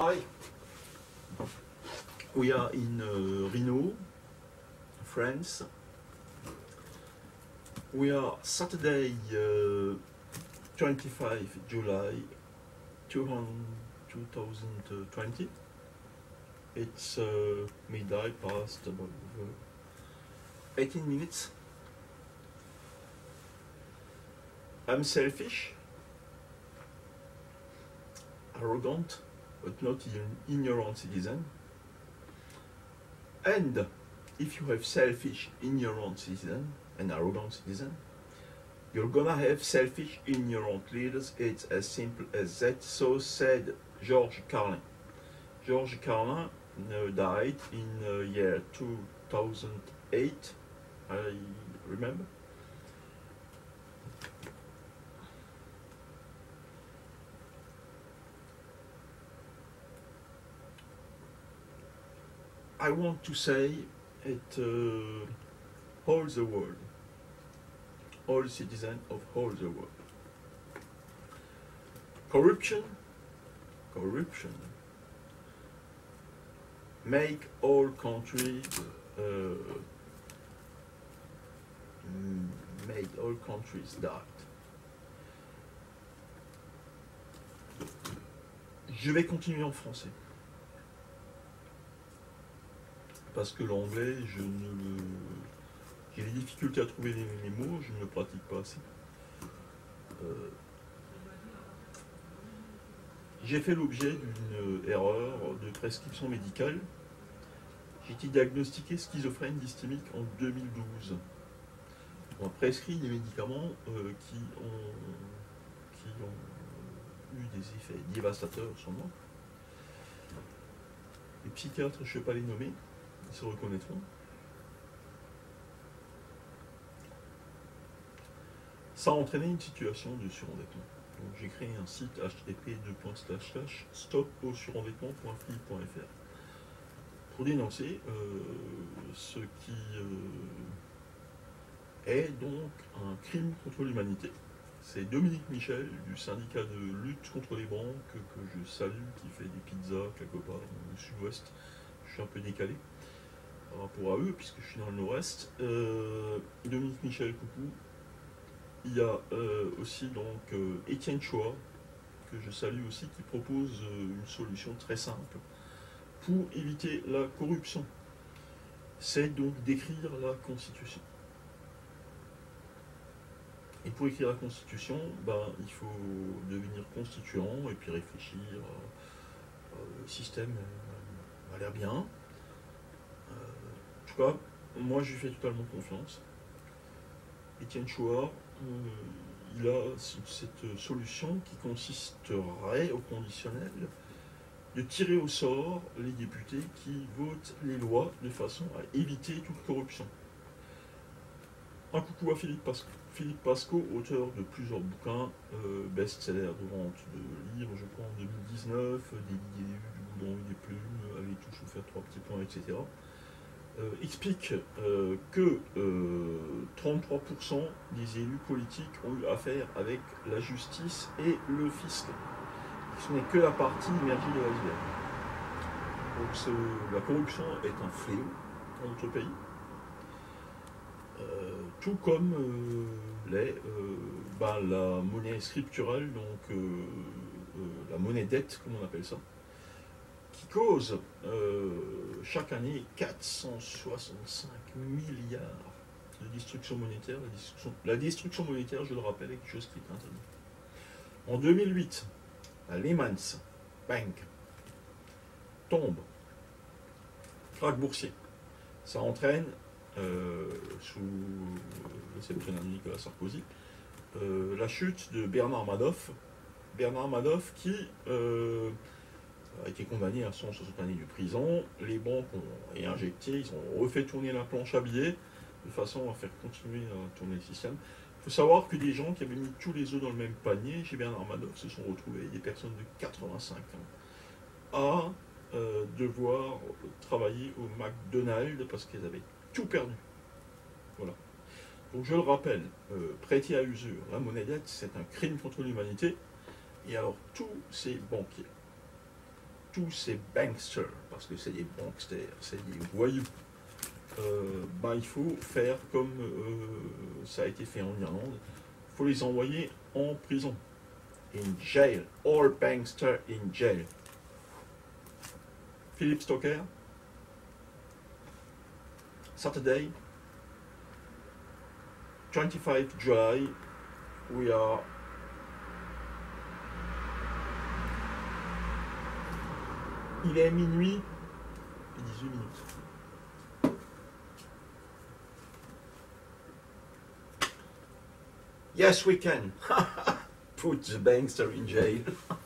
Hi. We are in uh, Reno, France. We are Saturday, uh, 25 July 2020. It's uh, midday past about uh, 18 minutes. I'm selfish, arrogant, but not an ignorant citizen. And if you have selfish, ignorant citizen and arrogant citizen, you're gonna have selfish, ignorant leaders. It's as simple as that. So said George Carlin. George Carlin uh, died in uh, year 2008, I remember. I want to say it uh, all the world, all citizens of all the world. Corruption, corruption, make all countries, uh, mm, make all countries die. Je vais continuer en français. Parce que l'anglais. J'ai des difficultés à trouver les, mots, je ne le pratique pas assez. Euh, J'ai fait l'objet d'une erreur de prescription médicale. J'ai été diagnostiqué schizophrène dysthymique en 2012. On m'a prescrit des médicaments euh, qui, ont, qui ont eu des effets dévastateurs sur moi. Les psychiatres, je ne vais pas les nommer, ils se reconnaîtront. Ça a entraîné une situation de surendettement. Donc j'ai créé un site http stop-au-surendettement.free.fr pour dénoncer euh, ce qui euh, est donc un crime contre l'humanité. C'est Dominique Michel du syndicat de lutte contre les banques que je salue, qui fait des pizzas quelque part dans le sud-ouest. Je suis un peu décalé par rapport à eux, puisque je suis dans le nord-est. Euh, Dominique Michel, coucou. Il y a euh, aussi donc euh, Étienne Choa, que je salue aussi, qui propose une solution très simple pour éviter la corruption. C'est donc d'écrire la Constitution. Et pour écrire la Constitution, ben, il faut devenir constituant et puis réfléchir. le système euh, a l'air bien. Tout cas, moi je lui fais totalement confiance. Étienne Chouard, euh, il a cette solution qui consisterait au conditionnel de tirer au sort les députés qui votent les lois de façon à éviter toute corruption. Un coucou à Philippe Pasco, Philippe auteur de plusieurs bouquins, euh, best-seller de vente de livres, je crois en 2019, euh, des du boudon, des plumes, allez tout faire trois petits points, etc. euh, explique euh, que euh, 33% des élus politiques ont eu affaire avec la justice et le fisc. Ce n'est que la partie immergée de l'iceberg. Donc la corruption est un fléau dans notre pays. Euh, tout comme euh, euh, ben, la monnaie scripturale, donc euh, euh, la monnaie dette, comme on appelle ça, cause euh, chaque année 465 milliards de destruction monétaire. La destruction, monétaire, je le rappelle, est quelque chose qui est interdit. En 2008, la Lehman's Bank tombe, craque boursier. Ça entraîne, euh, sous le septennat de Nicolas Sarkozy, euh, la chute de Bernard Madoff. Bernard Madoff qui euh, a été condamné à 160 années de prison. Les banques ont et injecté, ils ont refait tourner la planche à billets de façon à faire continuer à tourner le système. Il faut savoir que des gens qui avaient mis tous les œufs dans le même panier chez Bernard Madoff se sont retrouvés, des personnes de 85 ans, à euh, devoir travailler au McDonald's parce qu'ils avaient tout perdu. Voilà. Donc je le rappelle, euh, prêter à usure la monnaie dette, c'est un crime contre l'humanité. Et alors tous ces banquiers tous ces banksters, parce que c'est des banksters, c'est des voyous, euh, ben, il faut faire comme euh, ça a été fait en Irlande, il faut les envoyer en prison. In jail. All banksters in jail. Philippe Stocker, Saturday, 25 July, we are Il est minuit et 18 minutes. Yes, we can. Put the bankster in jail.